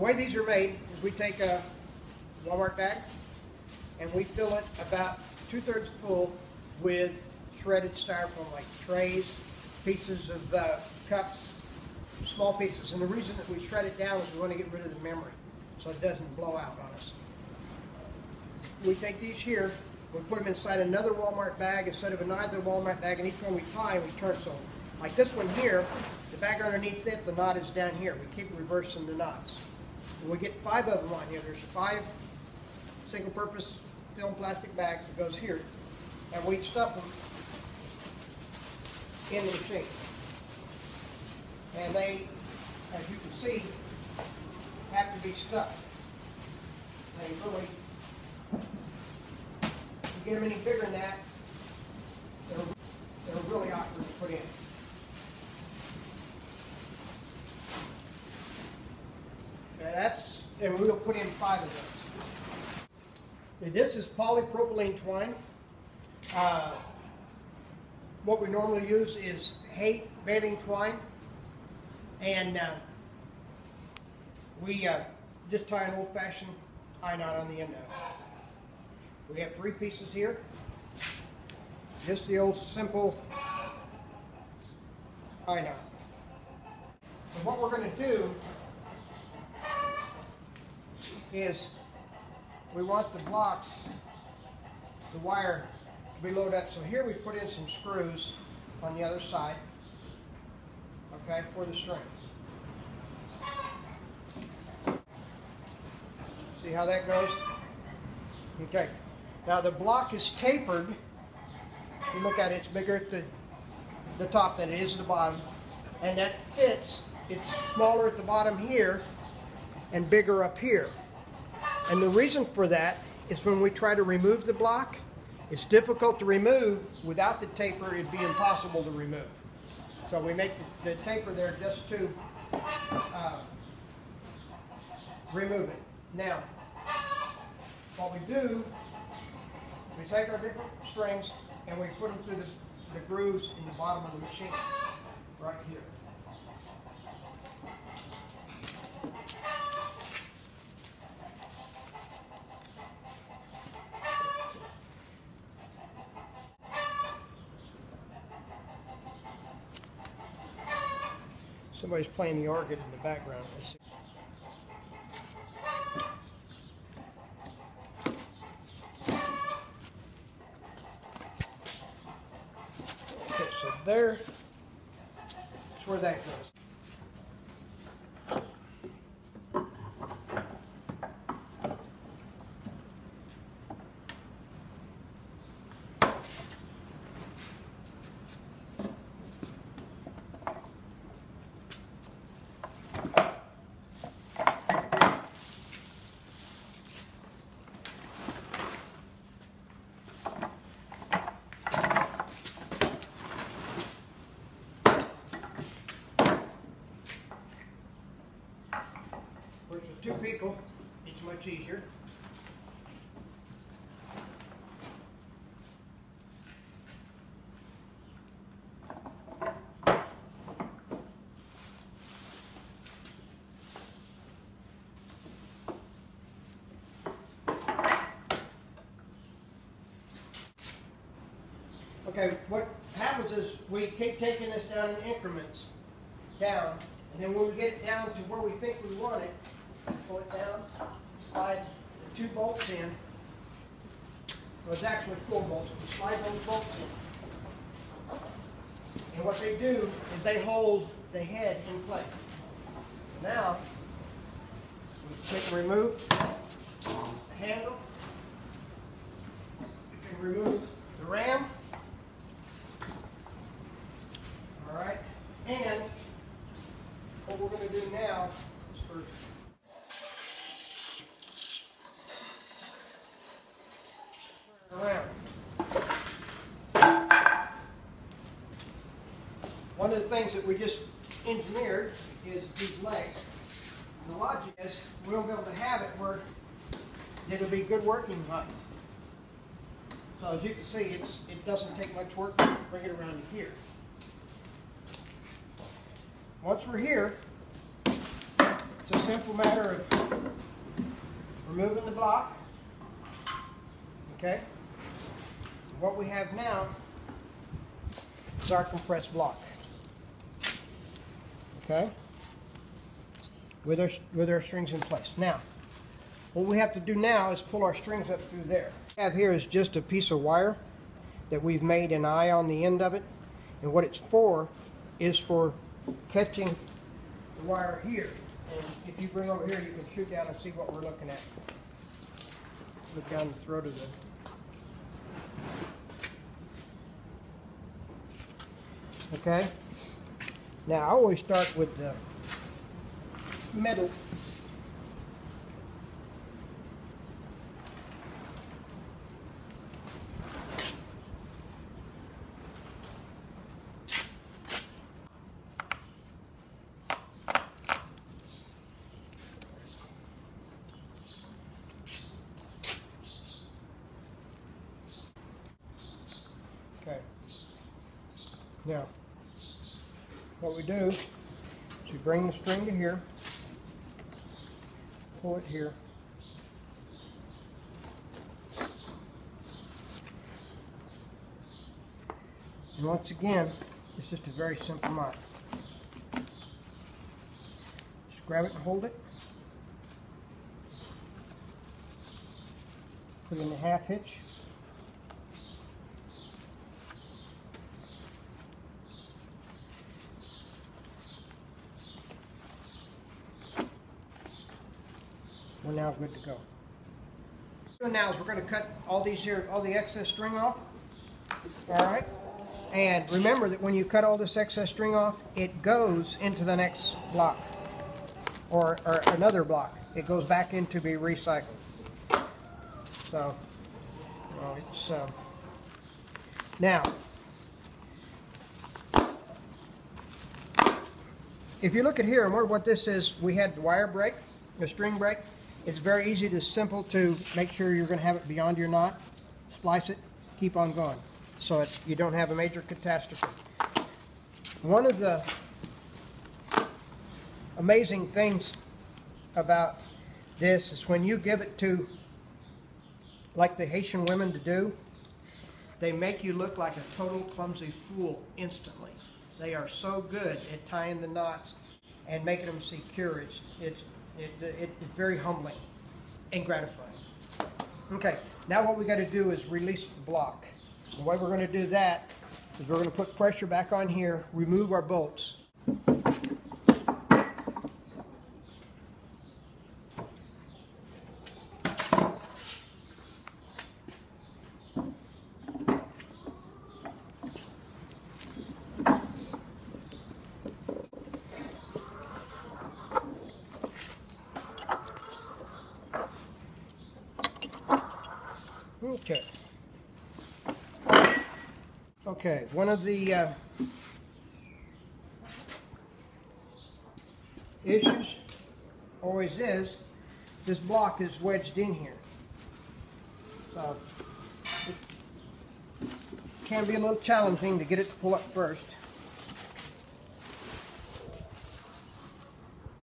The way these are made is we take a Walmart bag and we fill it about two-thirds full with shredded styrofoam, like trays, pieces of uh, cups, small pieces. And the reason that we shred it down is we want to get rid of the memory so it doesn't blow out on us. We take these here, we put them inside another Walmart bag instead of another Walmart bag, and each one we tie and we turn so. Like this one here, the bag underneath it, the knot is down here. We keep reversing the knots. We get five of them on here. There's five single-purpose film plastic bags that goes here, and we stuff them in the machine. And they, as you can see, have to be stuffed. They really, if you get them any bigger than that, they're, they're really awkward to put in. Okay, that's, and we'll put in five of those. Okay, This is polypropylene twine. Uh, what we normally use is hay baling twine. And uh, we uh, just tie an old-fashioned eye knot on the end of it. We have three pieces here. Just the old simple eye knot. And what we're going to do is we want the blocks, the wire to be loaded up. So here we put in some screws on the other side, okay, for the string. See how that goes? Okay. Now the block is tapered. If you look at it, it's bigger at the, the top than it is at the bottom. And that fits. It's smaller at the bottom here and bigger up here. And the reason for that is when we try to remove the block, it's difficult to remove. Without the taper, it'd be impossible to remove. So we make the, the taper there just to uh, remove it. Now, what we do, we take our different strings and we put them through the, the grooves in the bottom of the machine, right here. Somebody's playing the organ in the background. Let's see. Okay, so there, that's where that goes. Of course, with two people, it's much easier. Okay, what happens is we keep taking this down in increments, down, and then when we get it down to where we think we want it, it down, slide the two bolts in. Well, it's actually four bolts, we slide those bolts in. And what they do is they hold the head in place. Now, we and remove the handle, we can remove the ram, all right, and what we're going to do now is for turn around. One of the things that we just engineered is these legs. The logic is we'll be able to have it where it'll be good working height. So as you can see, it's, it doesn't take much work to bring it around to here. Once we're here, it's a simple matter of removing the block. Okay? What we have now is our compressed block. Okay? With our, with our strings in place. Now, what we have to do now is pull our strings up through there. What have here is just a piece of wire that we've made an eye on the end of it. And what it's for is for catching the wire here. And if you bring over here, you can shoot down and see what we're looking at. Look down the throat of the Okay? Now, I always start with the metal. Okay. Now, what we do is we bring the string to here, pull it here. And once again, it's just a very simple knot. Just grab it and hold it. Put in the half hitch. Now good to go. Now is we're going to cut all these here, all the excess string off. All right. And remember that when you cut all this excess string off, it goes into the next block or, or another block. It goes back in to be recycled. So, well, it's um, now. If you look at here, what- what this is, we had the wire break, the string break. It's very easy to simple to make sure you're going to have it beyond your knot. Splice it, keep on going, so you don't have a major catastrophe. One of the amazing things about this is when you give it to, like the Haitian women to do, they make you look like a total clumsy fool instantly. They are so good at tying the knots and making them secure. It's, it's, it, it, it's very humbling and gratifying. Okay, now what we got to do is release the block. The way we're going to do that is we're going to put pressure back on here, remove our bolts. Okay. Okay, one of the uh, issues always is this block is wedged in here. So it can be a little challenging to get it to pull up first.